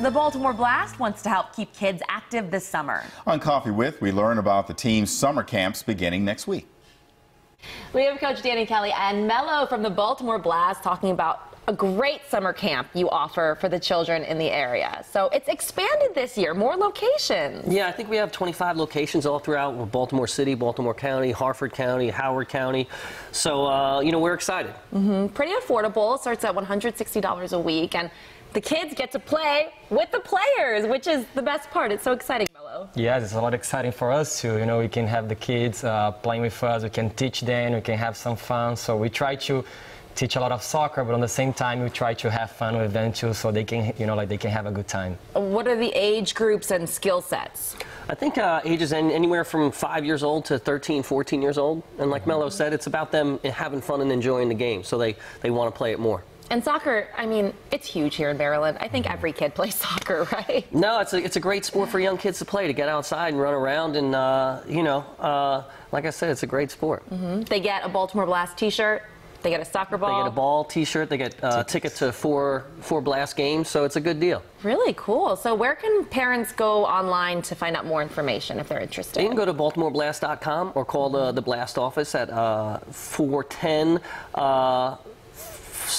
The Baltimore Blast wants to help keep kids active this summer. On Coffee With, we learn about the team's summer camps beginning next week. We have Coach Danny Kelly and Mello from the Baltimore Blast talking about a great summer camp you offer for the children in the area. So it's expanded this year, more locations. Yeah, I think we have 25 locations all throughout Baltimore City, Baltimore County, Harford County, Howard County. So, uh, you know, we're excited. Mm-hmm. Pretty affordable. Starts at $160 a week. And the kids get to play with the players, which is the best part. It's so exciting, Mello. Yes, it's a lot exciting for us too. You know, we can have the kids uh, playing with us. We can teach them. We can have some fun. So we try to teach a lot of soccer, but on the same time, we try to have fun with them too, so they can, you know, like they can have a good time. What are the age groups and skill sets? I think uh, ages anywhere from five years old to 13, 14 years old. And like Mello said, it's about them having fun and enjoying the game, so they, they want to play it more. And soccer, I mean, it's huge here in Maryland. I think every kid plays soccer, right? No, it's a, it's a great sport for young kids to play, to get outside and run around. And, uh, you know, uh, like I said, it's a great sport. Mm -hmm. They get a Baltimore Blast t shirt. They get a soccer ball. They get a ball, T-shirt. They get uh, tickets to four four blast games. So it's a good deal. Really cool. So where can parents go online to find out more information if they're interested? You can go to BaltimoreBlast.com or call the the Blast office at uh, 410. Uh,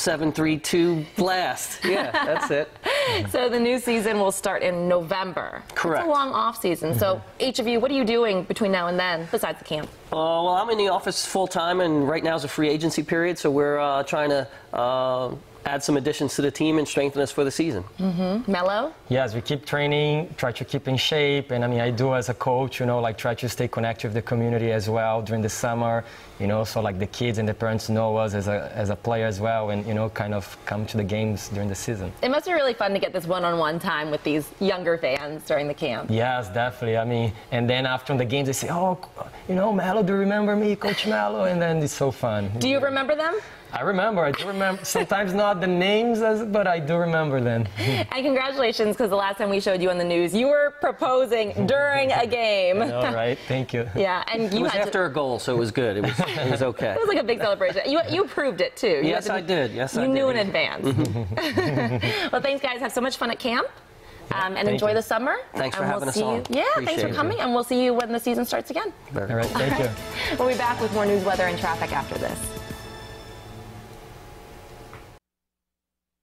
732 Blast. Yeah, that's it. so the new season will start in November. Correct. It's a long off season. So mm-hmm. each of you, what are you doing between now and then besides the camp? Uh, well, I'm in the office full time, and right now is a free agency period, so we're uh, trying to. Uh, add some additions to the team and strengthen us for the season. Mm-hmm. Mello? Yes, we keep training, try to keep in shape, and I mean, I do as a coach, you know, like try to stay connected with the community as well during the summer, you know, so like the kids and the parents know us as a, as a player as well, and, you know, kind of come to the games during the season. It must be really fun to get this one-on-one time with these younger fans during the camp. Yes, definitely. I mean, and then after the games, they say, oh, you know, Mello, do you remember me, Coach Mello? And then it's so fun. Do you remember them? I remember. I do remember. Sometimes not the names, as, but I do remember them. and congratulations, because the last time we showed you on the news, you were proposing during a game. All right. Thank you. Yeah, and you it was had after to... a goal, so it was good. It was, it was okay. it was like a big celebration. You, you proved it too. You yes, to, I did. Yes, you I did. You knew in advance. well, thanks, guys. Have so much fun at camp. Um, and Thank enjoy you. the summer. Thanks for and having we'll us see on. You. Yeah, Appreciate thanks for coming, it. and we'll see you when the season starts again. All right, thank you. We'll be back with more news, weather, and traffic after this.